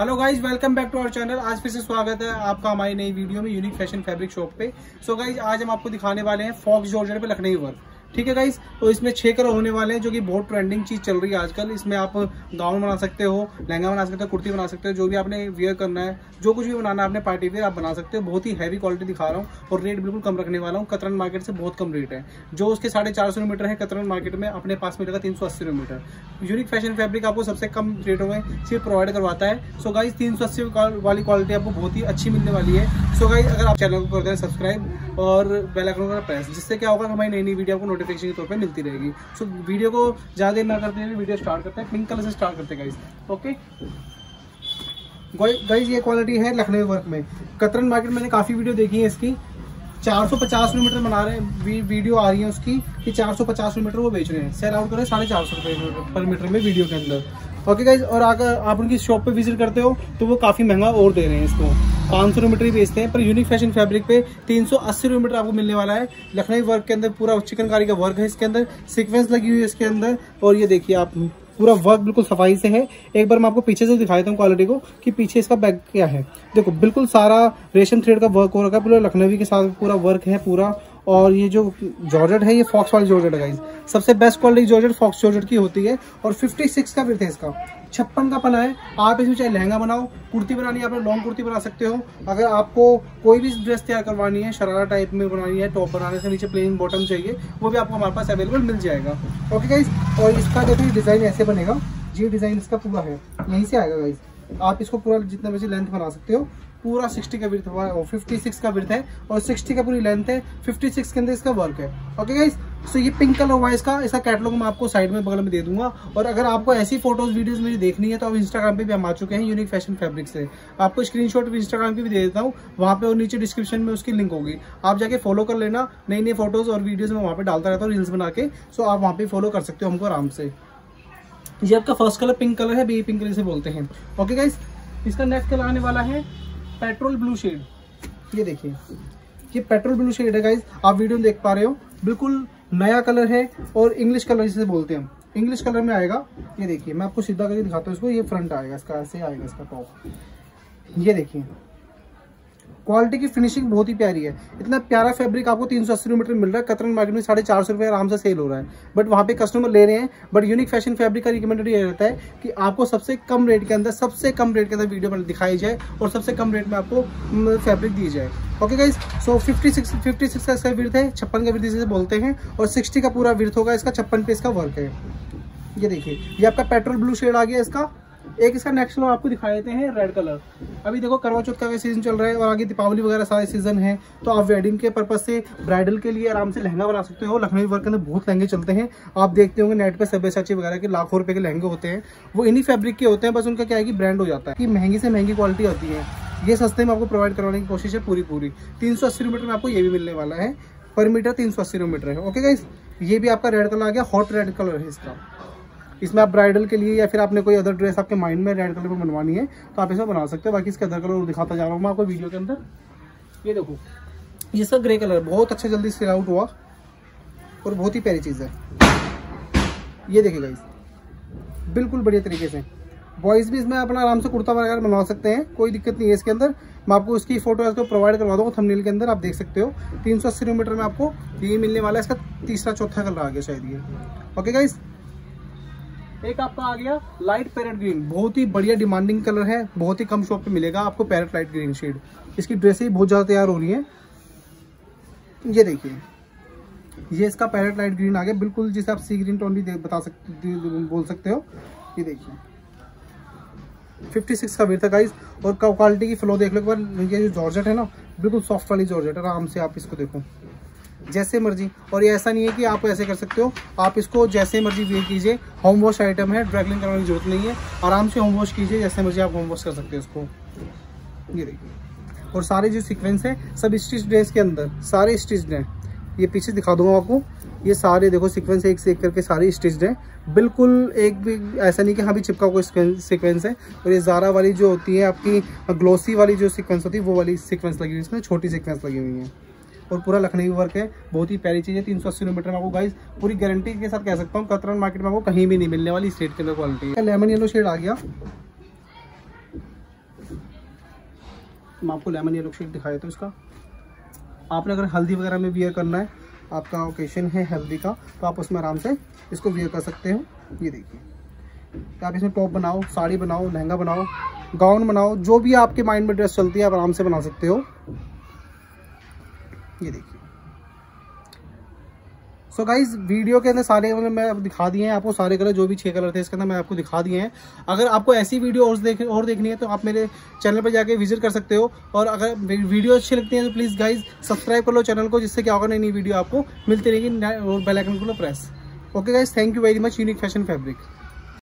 Hello guys welcome back to our channel आज फिर से स्वागत है आपका हमारी नई वीडियो में यूनिक फ़ैशन फैब्रिक शॉप पे। सो so गाइज़ आज हम आपको दिखाने वाले हैं फॉक्स जॉर्जर पे लखनऊ वर्क ठीक है गाइस तो इसमें छह कलर होने वाले हैं, जो कि बहुत ट्रेंडिंग चीज़ चल रही है आजकल। इसमें आप गाउन बना सकते हो, लहंगा बना सकते हो, कुर्ती बना सकते हो, जो भी आपने वेयर करना है, जो कुछ भी बनाना है आपने पार्टी वेयर आप बना सकते हो। बहुत ही हैवी क्वालिटी दिखा रहा हूँ और रेट बिल्कुल कम रखने वाला हूँ। कतरन मार्केट से बहुत कम रेट है। जो उसके साढ़े चार सौ मीटर है, कतरन मार्केट में अपने पास मिलेगा तीन सौ अस्सी मीटर यूनिक फ़ैशन फैब्रिक आपको सबसे कम रेटों में सिर्फ़ प्रोवाइड करवाता है। सो गाइज़ तीन सौ अस्सी वाली क्वालिटी आपको बहुत ही अच्छी मिलने वाली है। सो गाइज़ अगर आप चैनल को करते हैं सब्सक्राइब और बेल आइकन का प्रेस जिससे क्या होगा हमारी नई नई वीडियो आपको नोटिफिकेशन के तौर पर मिलती रहेगी। सो वीडियो को ज़्यादा देर ना करते हुए वीडियो स्टार्ट करते हैं पिंक कलर से स्टार्ट करते हैं गाइज़ ओके गाइज़ ये क्वालिटी है लखनऊ वर्क में। कतरन मार्केट मैंने काफ़ी वीडियो देखी है इसकी। 450 किलोमीटर बना रहे हैं वीडियो आ रही है उसकी कि 450 किलोमीटर वो बेच रहे हैं। सेल आउट कर रहे हैं साढ़े चार सौ पर मीटर में वीडियो के अंदर। ओके गाइज़ और अगर आप उनकी शॉप पे विज़िट करते हो तो वो काफ़ी महँगा और दे रहे हैं इसको। पाँच सौ मीटर ही बेचते हैं, पर यूनिक फ़ैशन फैब्रिक पे तीन सौ अस्सी मीटर आपको मिलने वाला है। लखनऊ वर्क के अंदर पूरा चिकनकारी का वर्क है इसके अंदर। सिक्वेंस लगी हुई है इसके अंदर, और ये देखिए आप, पूरा वर्क बिल्कुल सफ़ाई से है। एक बार मैं आपको पीछे से दिखा देता हूँ क्वालिटी को कि पीछे इसका बैग क्या है। देखो, बिल्कुल सारा रेशम थ्रेड का वर्क हो रखा है, पूरा लखनवी के साथ पूरा वर्क है, पूरा। और ये जो जॉर्जेट है, ये फॉक्स वाली जॉर्जेट है गाइज़ सबसे best quality georgette faux georgette की होती है और 56 का विर्थ है इसका। छप्पन का पना है। आप इसमें चाहे लहंगा बनाओ, कुर्ती बनानी है, आप लॉन्ग कुर्ती बना सकते हो। अगर आपको कोई भी ड्रेस तैयार करवानी है, शरारा टाइप में बनानी है टॉप बनाने से नीचे प्लेन बॉटम चाहिए, वो भी आपको हमारे पास अवेलेबल मिल जाएगा। ओके गाइज़ और इसका देखो डिज़ाइन ऐसे बनेगा। ये डिज़ाइन इसका पूरा है। यहीं से आएगा गाइज़ आप इसको पूरा जितना बजे लेंथ बना सकते हो। पूरा 60 का विर्थ फिफ्टी सिक्स का विर्थ है, और 60 का पूरी लेंथ है 56 के अंदर इसका वर्क है। ओके गाइस सो ये पिंक कलर हुआ इसका इसका कैटलॉग मैं आपको साइड में बगल में दे दूँगा, और अगर आपको ऐसी फ़ोटोज़ वीडियोस मेरी देखनी है तो आप इंस्टाग्राम पे भी हम आ चुके हैं यूनिक फ़ैशन फैब्रिक से। आपको स्क्रीनशॉट भी इंस्टाग्राम की भी दे देता हूँ, वहाँ पे और नीचे डिस्क्रिप्शन में उसकी लिंक होगी। आप जाके फॉलो कर लेना नई नई फ़ोटोज़ और वीडियोज़ में वहाँ पे डालता रहता हूँ रील्स बना के सो आप वहाँ पे फॉलो कर सकते हो हमको आराम से। ये आपका फ़र्स्ट कलर पिंक कलर है बी पिंक कलर से बोलते हैं। ओके गाइस इसका नेक्स्ट कलर आने वाला है पेट्रोल ब्लू शेड। ये देखिए। ये पेट्रोल ब्लू शेड है गाइज़ आप वीडियो में देख पा रहे हो। बिल्कुल नया कलर है और इंग्लिश कलर जिसे बोलते हैं हम। इंग्लिश कलर में आएगा। ये देखिए, मैं आपको सीधा करके दिखाता हूँ इसको। ये फ्रंट आएगा इसका ऐसे आएगा इसका टॉप ये देखिए। क्वालिटी की फिनिशिंग बहुत ही प्यारी है। इतना प्यारा फैब्रिक आपको तीन सौ अस्सी मीटर मिल रहा है। कतरन मार्केट में साढ़े चार सौ रुपये आराम से सेल हो रहा है। बट वहाँ पे कस्टमर ले रहे हैं। बट यूनिक फ़ैशन फैब्रिक का रिकमेंडेड ये रहता है कि आपको सबसे कम रेट के अंदर, सबसे कम रेट के अंदर वीडियो दिखाई जाए और सबसे कम रेट में आपको फैब्रिक दी जाए। ओके गाइज़ सो 56 56 का इसका विर्थ है। छप्पन का विर्थ इसे बोलते हैं। और 60 का पूरा विर्थ होगा इसका। छप्पन पे इसका वर्क है। ये देखिए, ये आपका पेट्रोल ब्लू शेड आ गया इसका। एक इसका नेक्स्ट कलर आपको दिखा देते हैं रेड कलर अभी देखो करवा चौथ का सीज़न चल रहा है और आगे दीपावली वगैरह सारे सीज़न है तो आप वेडिंग के पर्पज से ब्राइडल के लिए आराम से लहंगा बना सकते हो। लखनऊ वर्क अंदर बहुत लहंगे चलते हैं। आप देखते होंगे नेट पर सब्य साची वगैरह के लाखों रुपए के लहंगे होते हैं। वो इन्हीं फैब्रिक के होते हैं, बस उनका क्या है कि ब्रांड हो जाता है कि महँगी से महँगी क्वालिटी होती है। ये सस्ते में आपको प्रोवाइड करवाने की कोशिश है पूरी पूरी। तीन सौ अस्सी मीटर में आपको ये भी मिलने वाला है। पर मीटर तीन सौ अस्सी मीटर है। ओके गाइस ये भी आपका रेड कलर आ गया हॉट रेड कलर है इसका। इसमें आप ब्राइडल के लिए या फिर आपने कोई अदर ड्रेस आपके माइंड में रेड कलर में बनवानी है तो आप इसे बना सकते हो। बाकी इसके अदर कलर दिखाता जा रहा हूँ मैं आपको वीडियो के अंदर। ये देखो, ये सब ग्रे कलर बहुत अच्छा जल्दी से आउट हुआ और बहुत ही प्यारी चीज़ है। ये देखिएगा इस बिल्कुल बढ़िया तरीके से। बॉयज़ भी इसमें अपना आराम से कुर्ता वगैरह बनवा सकते हैं, कोई दिक्कत नहीं है इसके अंदर। मैं आपको इसकी फ़ोटो इसको प्रोवाइड करवा दूँगा थंबनेल के अंदर आप देख सकते हो। तीन सौ मीटर में आपको ये मिलने वाला है, इसका तीसरा चौथा कलर आ गया शायद ये। ओके गाइस एक आपका आ गया लाइट पैरेट ग्रीन बहुत ही बढ़िया डिमांडिंग कलर है, बहुत ही कम शॉप पे मिलेगा आपको पैरेट लाइट ग्रीन शेड इसकी ड्रेसें बहुत ज़्यादा तैयार हो रही है। ये देखिए, ये इसका पैरेट लाइट ग्रीन आ गया। बिल्कुल जिसे आप सी ग्रीन टोन भी बता सकते बोल सकते हो। ये देखिए 56 का वेट था गाइस और क्वालिटी की फ्लो देख लो एक बार। ये जो जॉर्जेट है ना, बिल्कुल सॉफ्ट वाली जॉर्जेट है। आराम से आप इसको देखो। जैसे मर्ज़ी। और ये ऐसा नहीं है कि आप ऐसे कर सकते हो। आप इसको जैसे मर्ज़ी वेयर कीजिए। होम वॉश आइटम है ड्रैगलिंग करवाने की ज़रूरत नहीं है। आराम से होम वॉश कीजिए, जैसे मर्ज़ी आप होम वॉश कर सकते हो इसको। ये देखिए। और सारे जो सिक्वेंस है, सब स्टिच ड्रेस के अंदर। सारे स्टिच हैं। ये पीछे दिखा दूँगा आपको। ये सारे देखो सीक्वेंस एक से एक करके सारे स्टिच हैं। बिल्कुल एक भी, ऐसा नहीं कि हाँ भी चिपका कोई सीक्वेंस है। और ये ज़ारा वाली जो होती है, आपकी ग्लोसी वाली जो सीक्वेंस होती है, वो वाली सीक्वेंस लगी हुई है। इसमें छोटी सीक्वेंस लगी हुई है। और पूरा लखनऊ वर्क है। बहुत ही प्यारी चीज़ है। तीन सौ किलोमीटर में आपको गाइस पूरी गारंटी के साथ कह सकता हूँ, कतरन मार्केट में आपको कहीं भी नहीं मिलने वाली स्टेट के अंदर क्वालिटी है। लेमन येलो शेड आ गया। मैं आपको लेमन येलो शेड दिखाया तो इसका। आपने अगर हल्दी वगैरह में वियर करना है, आपका ओकेशन है हल्दी का तो आप उसमें आराम से इसको वियर कर सकते हो। ये देखिए। तो आप इसमें टॉप बनाओ, साड़ी बनाओ, लहंगा बनाओ गाउन बनाओ, जो भी आपके माइंड में ड्रेस चलती है, आप आराम से बना सकते हो। ये देखिए। सो गाइज़ वीडियो के अंदर सारे मतलब मैं दिखा दिए हैं आपको, सारे कलर जो भी छह कलर थे इसके अंदर मैं आपको दिखा दिए हैं। अगर आपको ऐसी वीडियो और देख, और देखनी है तो आप मेरे चैनल पर जाके विज़िट कर सकते हो। और अगर वीडियो अच्छी लगती है तो प्लीज़ गाइज़ सब्सक्राइब कर लो चैनल को, जिससे क्या होगा नई नई वीडियो आपको मिलती रहेगी। और बेलाइकन को press okay guys thank you very much unique fashion fabric